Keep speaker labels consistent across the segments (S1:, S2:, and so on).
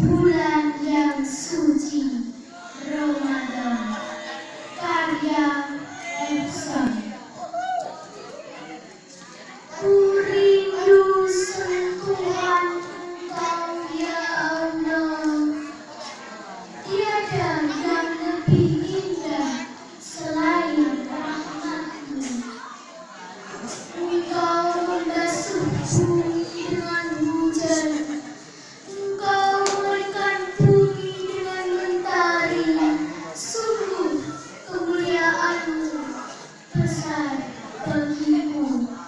S1: bulan yang suci. sabe, tô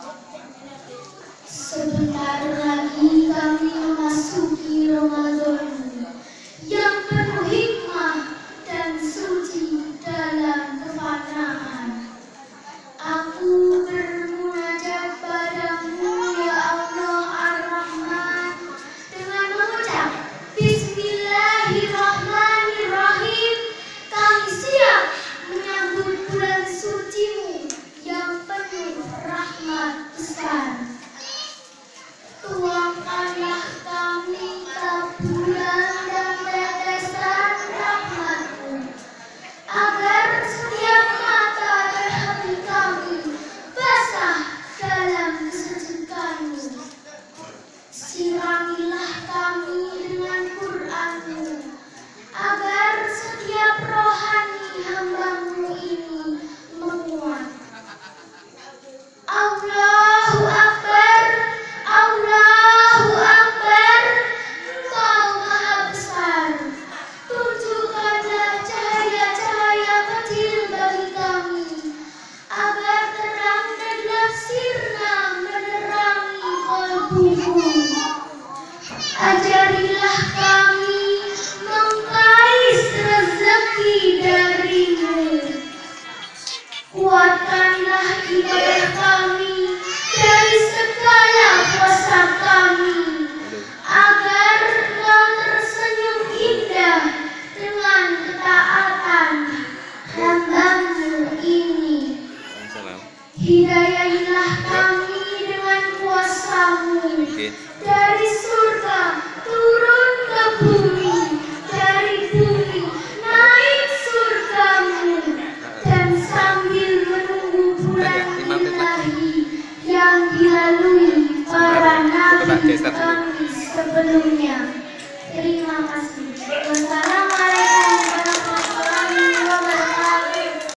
S2: Oke,
S1: okay,
S2: start dulu.
S1: Sebelumnya, terima kasih.